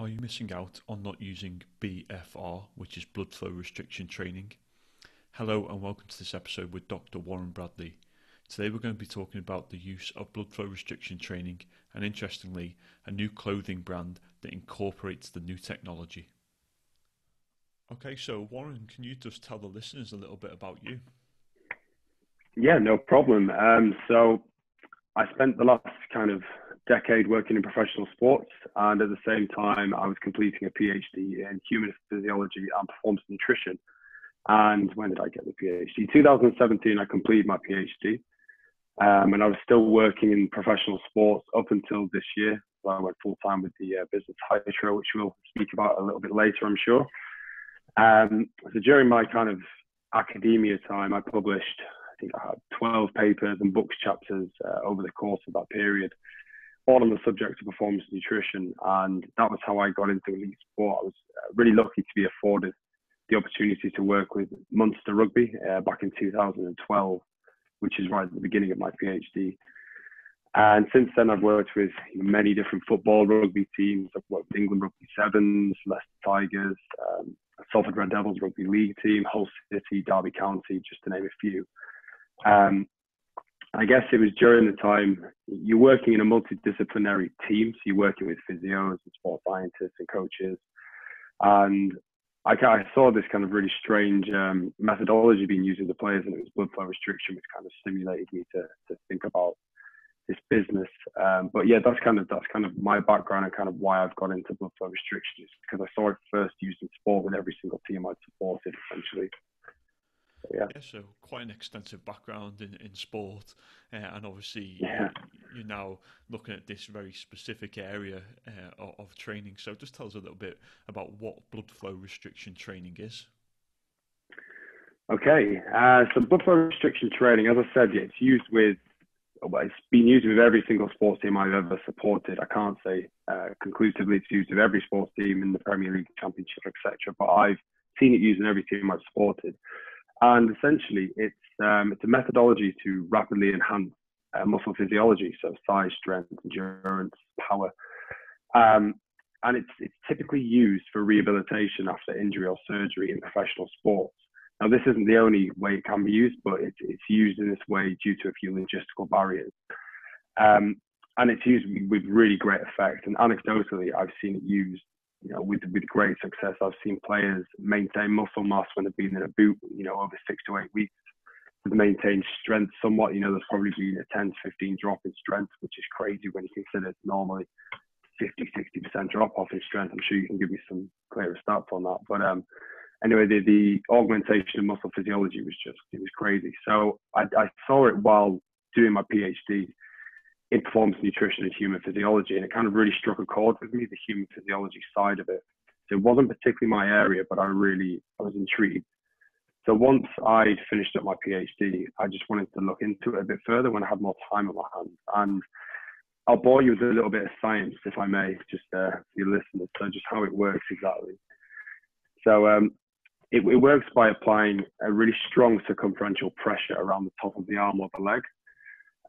Are you missing out on not using BFR, which is blood flow restriction training? Hello, and welcome to this episode with Dr. Warren Bradley. Today, we're going to be talking about the use of blood flow restriction training and, interestingly, a new clothing brand that incorporates the new technology. Okay, so Warren, can you just tell the listeners a little bit about you? Yeah, no problem. Um, so, I spent the last kind of decade working in professional sports, and at the same time, I was completing a PhD in human physiology and performance nutrition. And when did I get the PhD? 2017, I completed my PhD, um, and I was still working in professional sports up until this year. I went full time with the uh, business Hytro, which we'll speak about a little bit later, I'm sure. Um, so during my kind of academia time, I published I think I had 12 papers and books chapters uh, over the course of that period all on the subject of performance nutrition. And that was how I got into elite sport. I was uh, really lucky to be afforded the opportunity to work with Munster Rugby uh, back in 2012, which is right at the beginning of my PhD. And since then, I've worked with many different football rugby teams. I've worked with England Rugby Sevens, Leicester Tigers, um, Salford Red Devils Rugby League team, Hull City, Derby County, just to name a few. Um, I guess it was during the time you're working in a multidisciplinary team. So you're working with physios and sport scientists and coaches. And I, I saw this kind of really strange um, methodology being used with the players, and it was blood flow restriction, which kind of stimulated me to, to think about this business. Um, but yeah, that's kind of that's kind of my background and kind of why I've got into blood flow restriction is because I saw it first used in sport with every single team I'd supported, essentially yeah. yeah. So quite an extensive background in, in sport, uh, and obviously yeah. you're now looking at this very specific area uh, of, training. So just tell us a little bit about what blood flow restriction training is. Okay, uh, so blood flow restriction training, as I said, it's used with well, it's been used with every single sports team I've ever supported. I can't say uh, conclusively it's used with every sports team in the Premier League, Championship, etc. But I've seen it used in every team I've supported. And essentially, it's um, it's a methodology to rapidly enhance uh, muscle physiology, so size, strength, endurance, power. Um, and it's it's typically used for rehabilitation after injury or surgery in professional sports. Now, this isn't the only way it can be used, but it's, it's used in this way due to a few logistical barriers. Um, and it's used with really great effect. And anecdotally, I've seen it used you know, with with great success. I've seen players maintain muscle mass when they've been in a boot, you know, over six to eight weeks. They've maintained strength somewhat. You know, there's probably been a 10 to 15 drop in strength, which is crazy when you consider it's normally 50, 60% drop off in strength. I'm sure you can give me some clearer stats on that. But um, anyway, the, the augmentation of muscle physiology was just, it was crazy. So I, I saw it while doing my PhD in performance nutrition and human physiology, and it kind of really struck a chord with me, the human physiology side of it. So it wasn't particularly my area, but I really I was intrigued. So once I'd finished up my PhD, I just wanted to look into it a bit further when I had more time on my hands. And I'll bore you with a little bit of science, if I may, just uh, for your listeners, so just how it works exactly. So um, it, it works by applying a really strong circumferential pressure around the top of the arm or the leg.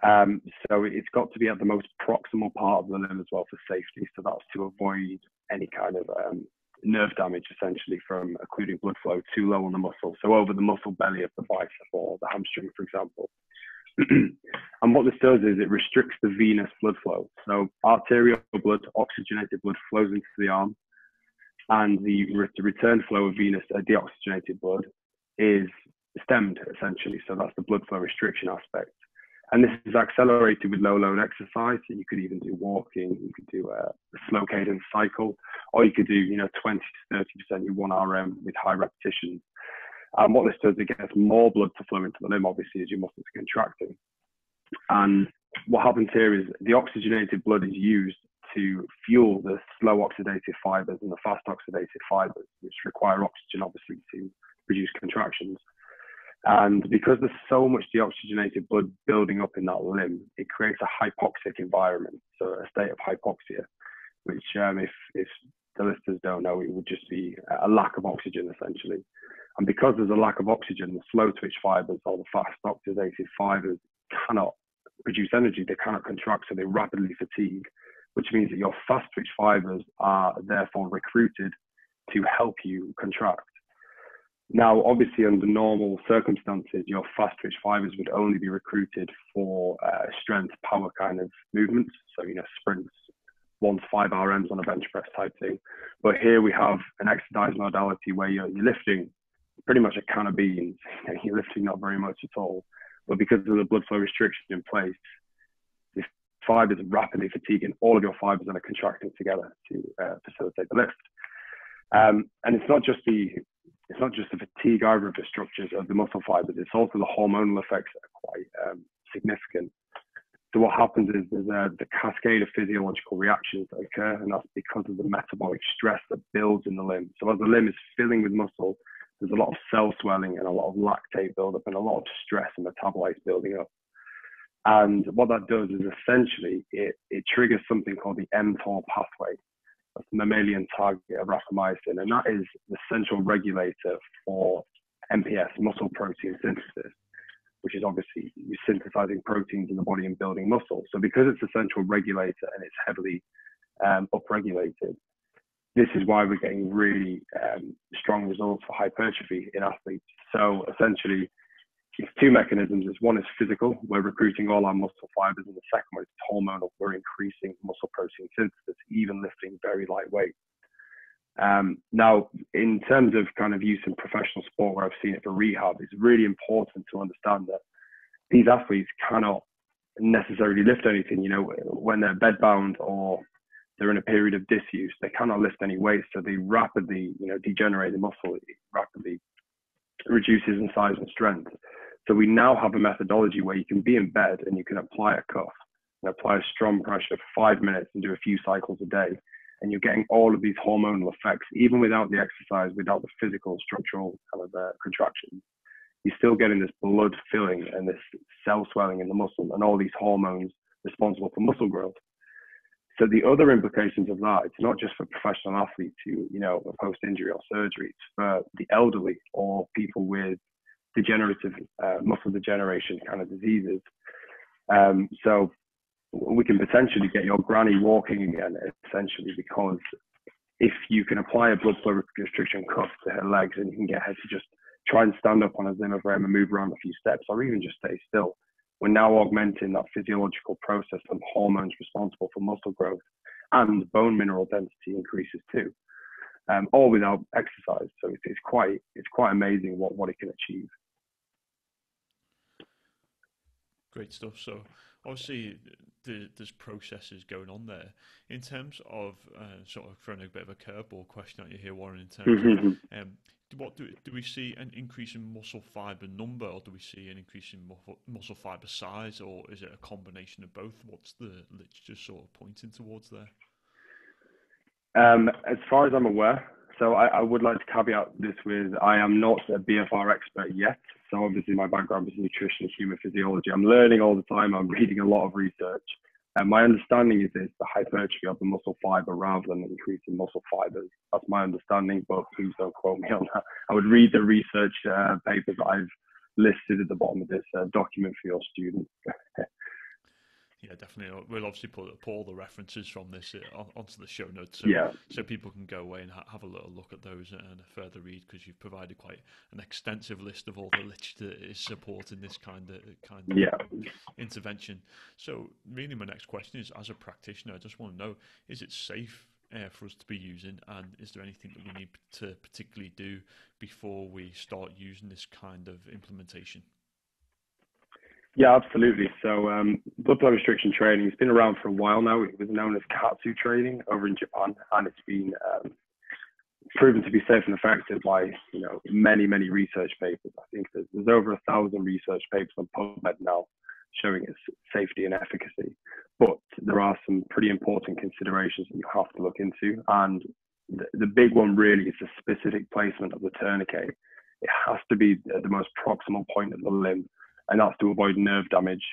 Um, so it's got to be at the most proximal part of the limb as well for safety. So that's to avoid any kind of um, nerve damage, essentially, from occluding blood flow too low on the muscle. So over the muscle belly of the bicep or the hamstring, for example. and what this does is it restricts the venous blood flow. So arterial blood, oxygenated blood flows into the arm, and the, re- return flow of venous uh, deoxygenated blood is stemmed essentially. So that's the blood flow restriction aspect. And this is accelerated with low load exercise. So you could even do walking, you could do a, slow cadence cycle, or you could do, you know, 20 to 30% your one RM with high repetitions. And what this does, it gets more blood to flow into the limb, obviously, as your muscles are contracting. And what happens here is the oxygenated blood is used to fuel the slow oxidative fibers and the fast oxidative fibers, which require oxygen, obviously, to produce contractions. And because there's so much deoxygenated blood building up in that limb, it creates a hypoxic environment, so a state of hypoxia, which, um, if, if the listeners don't know, it would just be a lack of oxygen essentially. And because there's a lack of oxygen, the slow twitch fibers or the fast oxidative fibers cannot produce energy, they cannot contract, so they rapidly fatigue, which means that your fast twitch fibers are therefore recruited to help you contract. Now, obviously, under normal circumstances, your fast twitch fibers would only be recruited for uh, strength power kind of movements. So, you know, sprints, one five RMs on a bench press type thing. But here we have an exercise modality where you're, you're lifting pretty much a can of beans. You're lifting not very much at all. But because of the blood flow restriction in place, the fibers are rapidly fatiguing. All of your fibers are contracting together to uh, facilitate the lift. Um, and it's not just the it's not just the fatigue of the structures of the muscle fibers, it's also the hormonal effects that are quite um, significant. So what happens is there's a, the cascade of physiological reactions that occur, and that's because of the metabolic stress that builds in the limb. So as the limb is filling with muscle, there's a lot of cell swelling and a lot of lactate buildup and a lot of stress and metabolites building up. And what that does is essentially it, it triggers something called the mTOR pathway, that's the mammalian target of rapamycin, and that is the central regulator for MPS, muscle protein synthesis, which is obviously synthesizing proteins in the body and building muscle. So because it's a central regulator and it's heavily um, upregulated, this is why we're getting really um, strong results for hypertrophy in athletes. So essentially, it's two mechanisms. It's one is physical, we're recruiting all our muscle fibers, and the second one is hormonal, we're increasing muscle protein synthesis, even lifting very light weight. Um, now, in terms of kind of use in professional sport, where I've seen it for rehab, it's really important to understand that these athletes cannot necessarily lift anything. You know, when they're bedbound or they're in a period of disuse, they cannot lift any weight, so they rapidly, you know, degenerate the muscle. It rapidly reduces in size and strength. So we now have a methodology where you can be in bed and you can apply a cuff and apply a strong pressure for five minutes and do a few cycles a day. And you're getting all of these hormonal effects, even without the exercise, without the physical structural kind of uh, contractions. You're still getting this blood filling and this cell swelling in the muscle and all these hormones responsible for muscle growth. So the other implications of that, it's not just for professional athletes who, you know, post-injury or surgery, it's for the elderly or people with degenerative uh, muscle degeneration kind of diseases. Um, so we can potentially get your granny walking again, essentially, because if you can apply a blood flow restriction cuff to her legs and you can get her to just try and stand up on a Zimmer frame and move around a few steps or even just stay still, we're now augmenting that physiological process and hormones responsible for muscle growth and bone mineral density increases too, um, all without exercise. So it's, it's quite it's quite amazing what, what it can achieve. Great stuff. So obviously the, there's processes going on there. In terms of uh, sort of throwing a bit of a curveball question at you here, Warren. In terms mm-hmm. of um, what do, do we see an increase in muscle fiber number, or do we see an increase in muscle, muscle fiber size, or is it a combination of both? What's the literature sort of pointing towards there? Um, as far as I'm aware, so I, I, would like to caveat this with I am not a BFR expert yet. So obviously my background is nutrition and human physiology. I'm learning all the time. I'm reading a lot of research. And my understanding is it's the hypertrophy of the muscle fiber rather than increasing muscle fibers. That's my understanding, but please don't quote me on that. I would read the research uh, papers I've listed at the bottom of this uh, document for your students. yeah, definitely. We'll obviously put, put all the references from this uh, onto the show notes, so yeah. so people can go away and ha- have a little look at those and a further read because you've provided quite an extensive list of all the literature that is supporting this kind of kind of yeah. intervention. So, really, my next question is: as a practitioner, I just want to know: is it safe uh, for us to be using, and is there anything that we need to particularly do before we start using this kind of implementation? Yeah, absolutely. So um, blood flow restriction training has been around for a while now. It was known as Kaatsu training over in Japan, and it's been um, proven to be safe and effective by you know many many research papers. I think there's, there's over a thousand research papers on PubMed now showing its safety and efficacy. But there are some pretty important considerations that you have to look into, and the, the big one really is the specific placement of the tourniquet. It has to be at the most proximal point of the limb and that's to avoid nerve damage.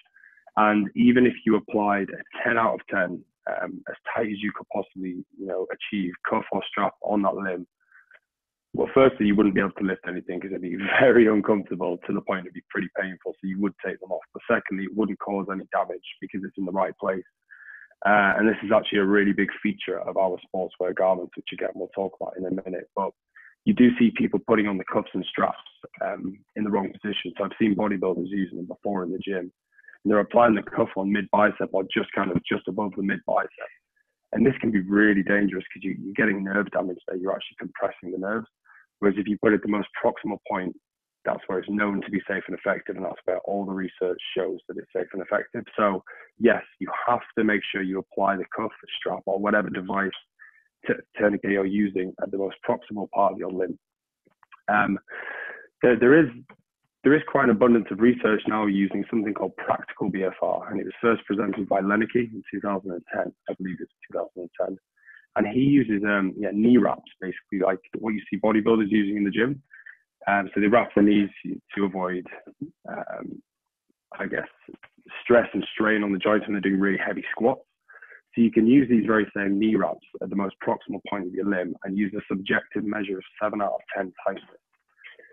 And even if you applied a 10 out of 10, um, as tight as you could possibly, you know, achieve cuff or strap on that limb, well, firstly, you wouldn't be able to lift anything because it'd be very uncomfortable to the point it'd be pretty painful. So you would take them off. But secondly, it wouldn't cause any damage because it's in the right place. Uh, and this is actually a really big feature of our sportswear garments, which again we'll talk about in a minute. But you do see people putting on the cuffs and straps um, in the wrong position. So I've seen bodybuilders using them before in the gym. And they're applying the cuff on mid bicep or just kind of just above the mid bicep. And this can be really dangerous because you, you're getting nerve damage there. You're actually compressing the nerves. Whereas if you put it at the most proximal point, that's where it's known to be safe and effective, and that's where all the research shows that it's safe and effective. So, yes, you have to make sure you apply the cuff, the strap, or whatever device tourniquet you're using at the most proximal part of your limb. Um, there, there is there is quite an abundance of research now using something called practical BFR, and it was first presented by Loenneke in 2010, I believe it's 2010. And he uses um, yeah, knee wraps, basically like what you see bodybuilders using in the gym. Um, so they wrap their knees to avoid, um, I guess, stress and strain on the joints when they're doing really heavy squats. So you can use these very same knee wraps at the most proximal point of your limb and use a subjective measure of seven out of 10 tightness.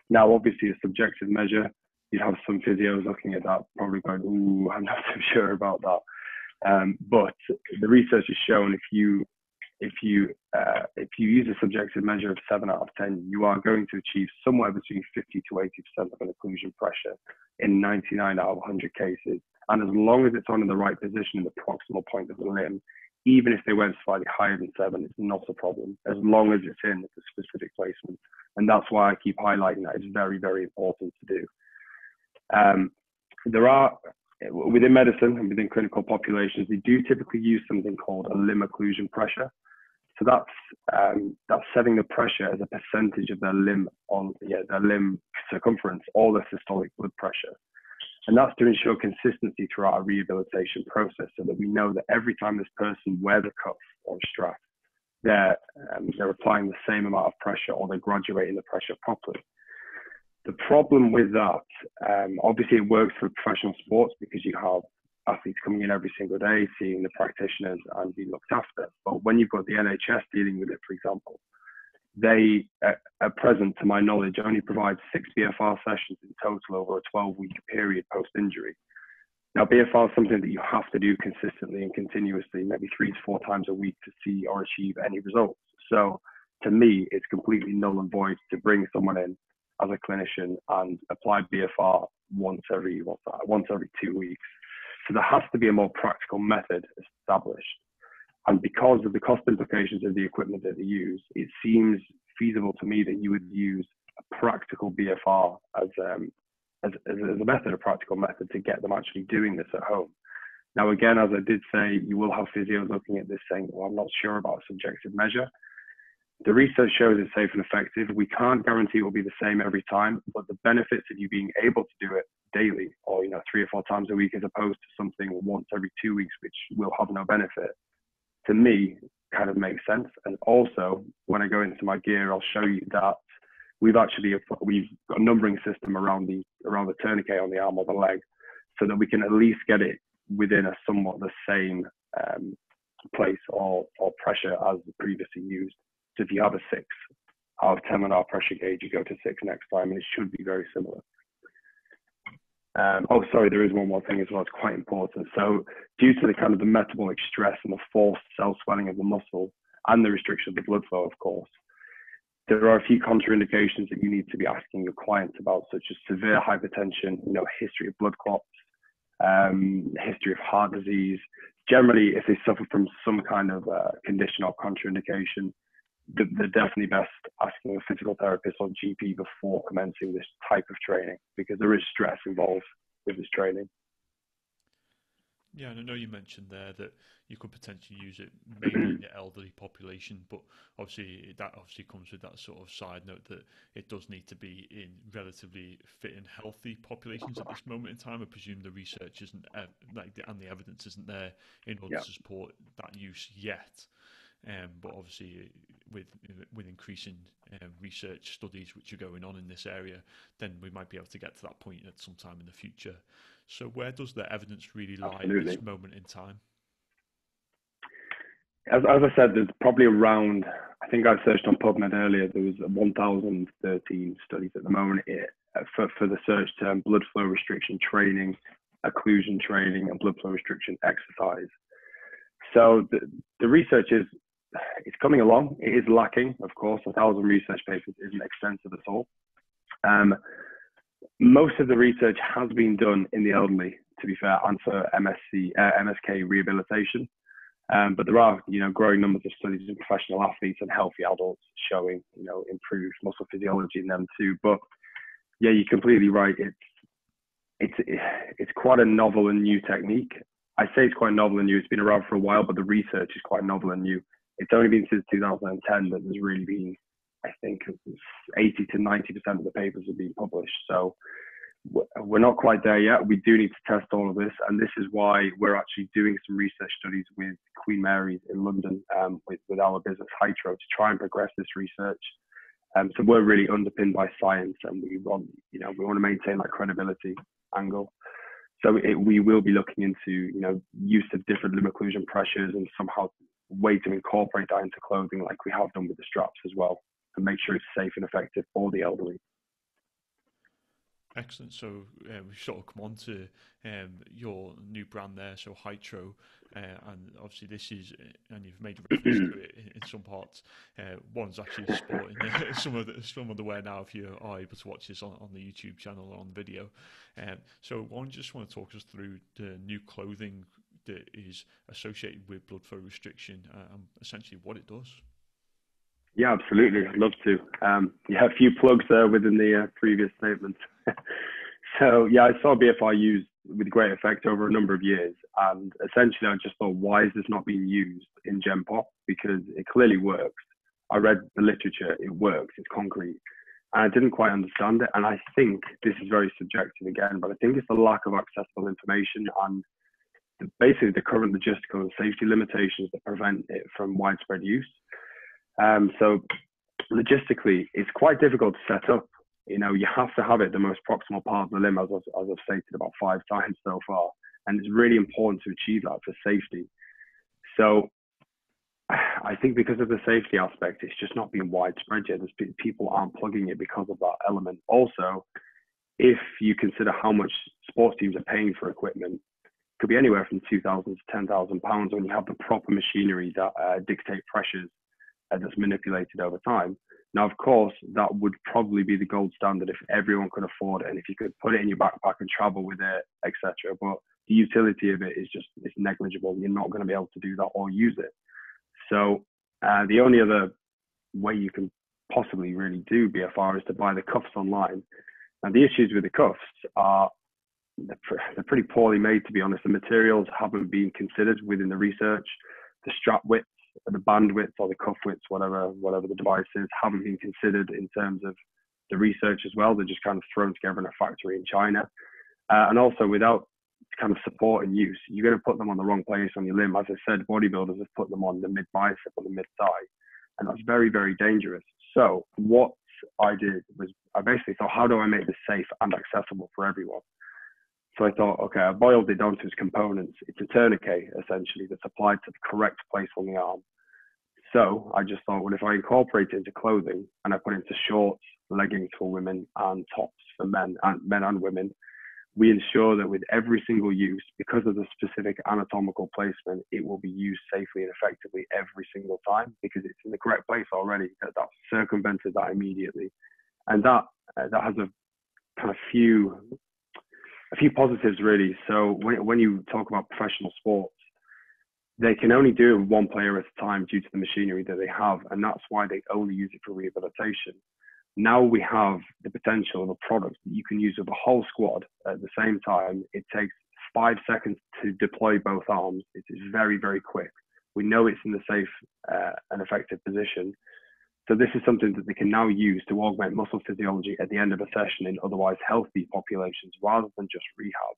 Now, obviously, a subjective measure, you'd have some physios looking at that, probably going, ooh, I'm not so sure about that. Um, but the research has shown if you if you uh, if you use a subjective measure of seven out of ten, you are going to achieve somewhere between 50 to 80 percent of an occlusion pressure in 99 out of 100 cases. And as long as it's on in the right position in the proximal point of the limb, even if they went slightly higher than seven, it's not a problem as long as it's in the specific placement. And that's why I keep highlighting that. It's very, very important to do. Um, there are within medicine and within clinical populations, they do typically use something called a limb occlusion pressure. So that's um, that's setting the pressure as a percentage of their limb on yeah, their limb circumference or their systolic blood pressure. And that's to ensure consistency throughout our rehabilitation process so that we know that every time this person wears a cuff or a strap, they're, um, they're applying the same amount of pressure or they're graduating the pressure properly. The problem with that, um, obviously, it works for professional sports because you have athletes coming in every single day, seeing the practitioners and being looked after. But when you've got the NHS dealing with it, for example, they, at present, to my knowledge, only provide six BFR sessions in total over a 12 week period post injury. Now, BFR is something that you have to do consistently and continuously, maybe three to four times a week to see or achieve any results. So, to me, it's completely null and void to bring someone in as a clinician and apply BFR once every what's that, once every two weeks. So there has to be a more practical method established. And because of the cost implications of the equipment that they use, it seems feasible to me that you would use a practical BFR as, um, as, as, a method, a practical method to get them actually doing this at home. Now, again, as I did say, you will have physios looking at this saying, well, I'm not sure about subjective measure. The research shows it's safe and effective. We can't guarantee it will be the same every time, but the benefits of you being able to do it daily or you know three or four times a week as opposed to something once every two weeks, which will have no benefit, to me kind of makes sense. And also, when I go into my gear, I'll show you that we've actually we've got a numbering system around the around the tourniquet on the arm or the leg, so that we can at least get it within a somewhat the same um, place or, or pressure as previously used. You have a six of 10 on our pressure gauge, you go to six next time, and it should be very similar. Um, oh, sorry, there is one more thing as well. It's quite important. So, due to the kind of the metabolic stress and the forced cell swelling of the muscle and the restriction of the blood flow, of course, there are a few contraindications that you need to be asking your clients about, such as severe hypertension, you know, history of blood clots, um, history of heart disease. Generally, if they suffer from some kind of uh, condition or contraindication, they're definitely best asking a physical therapist or GP before commencing this type of training because there is stress involved with this training. Yeah, and I know you mentioned there that you could potentially use it mainly in the elderly population, but obviously that obviously comes with that sort of side note that it does need to be in relatively fit and healthy populations at this moment in time. I presume the research isn't like and the evidence isn't there in order yeah. to support that use yet. Um, but obviously, with with increasing um, research studies which are going on in this area, then we might be able to get to that point at some time in the future. So, where does the evidence really lie Absolutely. at this moment in time? As, as I said, there's probably around. I think I searched on PubMed earlier. There was 1,013 studies at the moment uh, for for the search term blood flow restriction training, occlusion training, and blood flow restriction exercise. so the, the research is it's coming along. It is lacking, of course. A thousand research papers isn't extensive at all. Um, most of the research has been done in the elderly, to be fair, and for MSc, uh, MSK rehabilitation. Um, but there are, you know, growing numbers of studies in professional athletes and healthy adults showing, you know, improved muscle physiology in them too. But yeah, you're completely right. It's it's it's quite a novel and new technique. I say it's quite novel and new. It's been around for a while, but the research is quite novel and new. It's only been since 2010 that there's really been, I think, 80 to 90 percent of the papers have been published. So we're not quite there yet. We do need to test all of this, and this is why we're actually doing some research studies with Queen Mary's in London um, with, with our business Hytro to try and progress this research. Um, so we're really underpinned by science, and we want, you know, we want to maintain that credibility angle. So it, we will be looking into, you know, use of different limb occlusion pressures and somehow way to incorporate that into clothing, like we have done with the straps as well, and make sure it's safe and effective for the elderly. Excellent. So uh, we've sort of come on to um, your new brand there, so Hytro, uh, and obviously this is, uh, and you've made reference to it in, some parts. Uh, one's actually sporting some of the some of the wear now. If you are able to watch this on, on the YouTube channel or on the video, um, so one just want to talk us through the new clothing that is associated with blood flow restriction uh, and essentially what it does. Yeah, absolutely. I'd love to. Um, yeah, a few plugs there within the uh, previous statement. so yeah, I saw BFR used with great effect over a number of years, and essentially I just thought, why is this not being used in Gen Pop? Because it clearly works. I read the literature; it works. It's concrete, and I didn't quite understand it. And I think this is very subjective again, but I think it's the lack of accessible information and the, basically the current logistical and safety limitations that prevent it from widespread use. Um, so logistically, it's quite difficult to set up you know, you have to have it the most proximal part of the limb, as, as I've stated about five times so far. And it's really important to achieve that for safety. So I think because of the safety aspect, it's just not being widespread yet. There's, people aren't plugging it because of that element. Also, if you consider how much sports teams are paying for equipment, could be anywhere from 2,000 to 10,000 pounds when you have the proper machinery that uh, dictate pressures uh, that's manipulated over time. Now, of course, that would probably be the gold standard if everyone could afford it and if you could put it in your backpack and travel with it, etc. But the utility of it is just it's negligible. You're not going to be able to do that or use it. So uh, the only other way you can possibly really do BFR is to buy the cuffs online. And the issues with the cuffs are they're, pretty poorly made, to be honest. The materials haven't been considered within the research. The strap width the bandwidth or the cuff width, whatever whatever the device is, haven't been considered in terms of the research as well. They're just kind of thrown together in a factory in China, uh, and also without kind of support and use, you're going to put them on the wrong place on your limb. As I said, bodybuilders have put them on the mid bicep or the mid thigh, and that's very very dangerous. So what I did was I basically thought, how do I make this safe and accessible for everyone? So I thought, okay, I boiled it down to its components. It's a tourniquet essentially that's applied to the correct place on the arm. So I just thought, well, if I incorporate it into clothing and I put it into shorts, leggings for women, and tops for men and men and women, we ensure that with every single use, because of the specific anatomical placement, it will be used safely and effectively every single time because it's in the correct place already. That, that circumvented that immediately, and that uh, that has a kind of few a few positives really. So when, when you talk about professional sports, they can only do one player at a time due to the machinery that they have, and that's why they only use it for rehabilitation. Now we have the potential of a product that you can use with a whole squad at the same time. It takes five seconds to deploy both arms. It is very, very quick. We know it's in the safe uh, and effective position. So this is something that they can now use to augment muscle physiology at the end of a session in otherwise healthy populations rather than just rehab.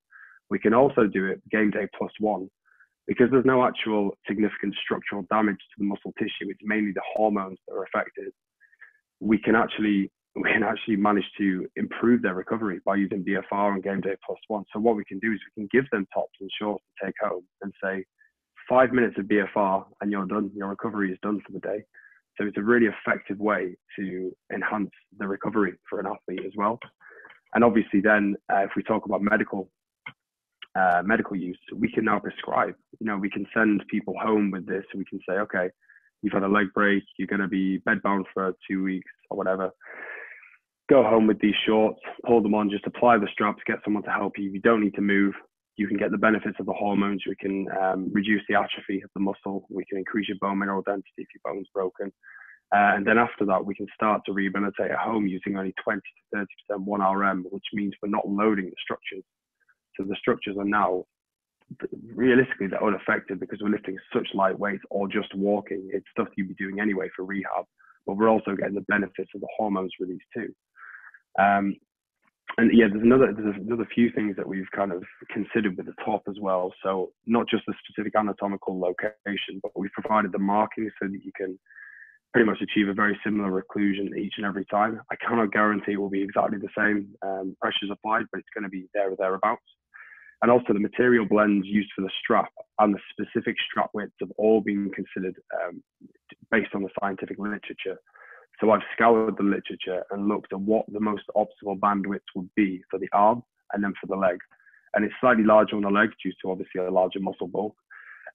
We can also do it game day plus one because there's no actual significant structural damage to the muscle tissue. It's mainly the hormones that are affected. We can actually we can actually manage to improve their recovery by using BFR on game day plus one. So what we can do is we can give them tops and shorts to take home and say, five minutes of BFR and you're done. Your recovery is done for the day. So it's a really effective way to enhance the recovery for an athlete as well. And obviously, then uh, if we talk about medical uh, medical use, we can now prescribe. You know, we can send people home with this. We can say, okay, you've had a leg break, you're going to be bedbound for two weeks or whatever. Go home with these shorts, pull them on, just apply the straps, get someone to help you. You don't need to move. You can get the benefits of the hormones. We can um, reduce the atrophy of the muscle. We can increase your bone mineral density if your bone's broken. Uh, and then after that, we can start to rehabilitate at home using only 20 to 30% 1RM, which means we're not loading the structures. So the structures are now realistically they're unaffected because we're lifting such light weights or just walking. It's stuff you'd be doing anyway for rehab, but we're also getting the benefits of the hormones released too. Um, and yeah, there's another there's another few things that we've kind of considered with the top as well. So not just the specific anatomical location, but we've provided the marking so that you can pretty much achieve a very similar occlusion each and every time. I cannot guarantee it will be exactly the same um, pressures applied, but it's going to be there or thereabouts. And also the material blends used for the strap and the specific strap widths have all been considered um, based on the scientific literature. So I've scoured the literature and looked at what the most optimal bandwidth would be for the arm and then for the leg. And it's slightly larger on the leg due to obviously a larger muscle bulk.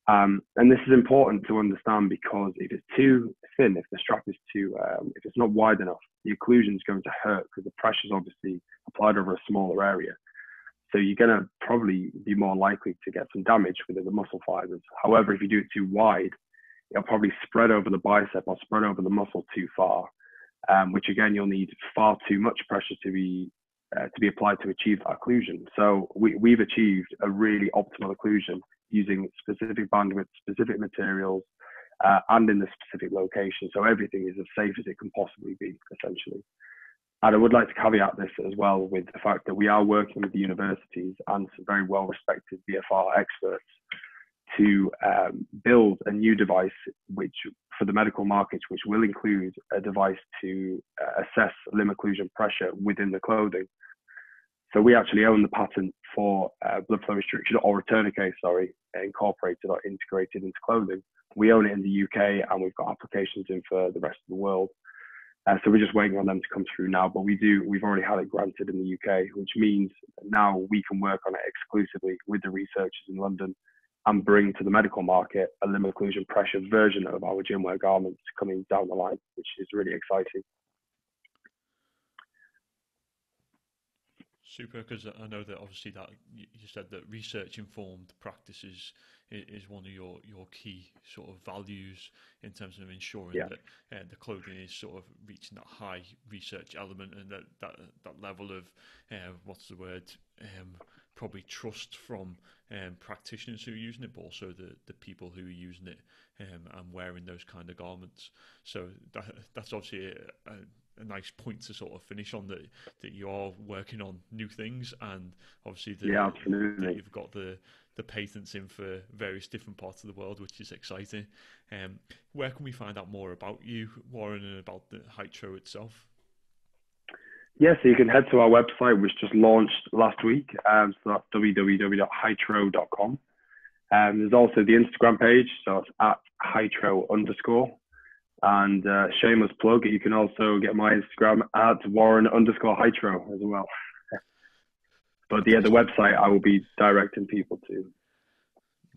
Um, and this is important to understand because if it's too thin, if the strap is too, um, if it's not wide enough, the occlusion is going to hurt because the pressure is obviously applied over a smaller area. So you're going to probably be more likely to get some damage within the muscle fibers. However, if you do it too wide, it'll probably spread over the bicep or spread over the muscle too far, um, which again you'll need far too much pressure to be uh, to be applied to achieve that occlusion. So we, we've achieved a really optimal occlusion using specific bandwidth, specific materials, uh, and in the specific location. So everything is as safe as it can possibly be, essentially. And I would like to caveat this as well with the fact that we are working with the universities and some very well respected BFR experts to um, build a new device which for the medical markets which will include a device to uh, assess limb occlusion pressure within the clothing so we actually own the patent for uh, blood flow restriction or case, sorry, incorporated or integrated into clothing. We own it in the UK and we've got applications in for the rest of the world. Uh, so we're just waiting on them to come through now, but we do, we've already had it granted in the UK, which means now we can work on it exclusively with the researchers in London and bring to the medical market a limb occlusion pressure version of our gym wear garments coming down the line, which is really exciting. Super, because I know that obviously that you said that research informed practices is one of your, your key sort of values in terms of ensuring yeah. that uh, the clothing is sort of reaching that high research element and that that, that level of uh, what's the word um, probably trust from um, practitioners who are using it, but also the, the people who are using it um, and wearing those kind of garments. So that, that's obviously a, a a nice point to sort of finish on that that you are working on new things and obviously the, yeah, absolutely. you've got the the patents in for various different parts of the world, which is exciting. Um, where can we find out more about you, Warren, and about the Hytro itself? Yeah, so you can head to our website, which just launched last week. Um, so that's www.hytro.com. Um, there's also the Instagram page, so it's at Hytro underscore. And uh, shameless plug, you can also get my Instagram at Warren underscore Hytro as well. but yeah, the website I will be directing people to.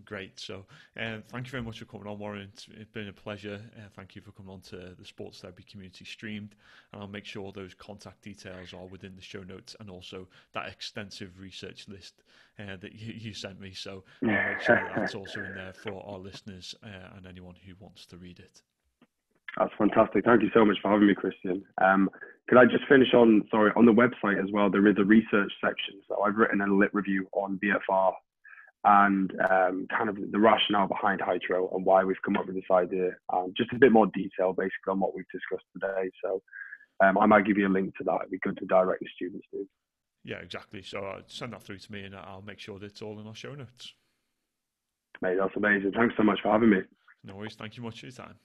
Great. So, um, thank you very much for coming on, Warren. It's, it's been a pleasure. Uh, thank you for coming on to the Sports Therapy Community Streamed. And I'll make sure those contact details are within the show notes and also that extensive research list uh, that you, you, sent me. So, I'll make sure that that's also in there for our listeners uh, and anyone who wants to read it. That's fantastic. Thank you so much for having me, Kristian. Um, could I just finish on, sorry, on the website as well, there is a research section. So I've written a lit review on BFR and um, kind of the rationale behind Hytro and why we've come up with this idea. Um, just a bit more detail, basically, on what we've discussed today. So um, I might give you a link to that. It'd be good to direct the students to. Yeah, exactly. So uh, send that through to me and I'll make sure that it's all in our show notes. Mate, that's amazing. Thanks so much for having me. No worries. Thank you much for your time.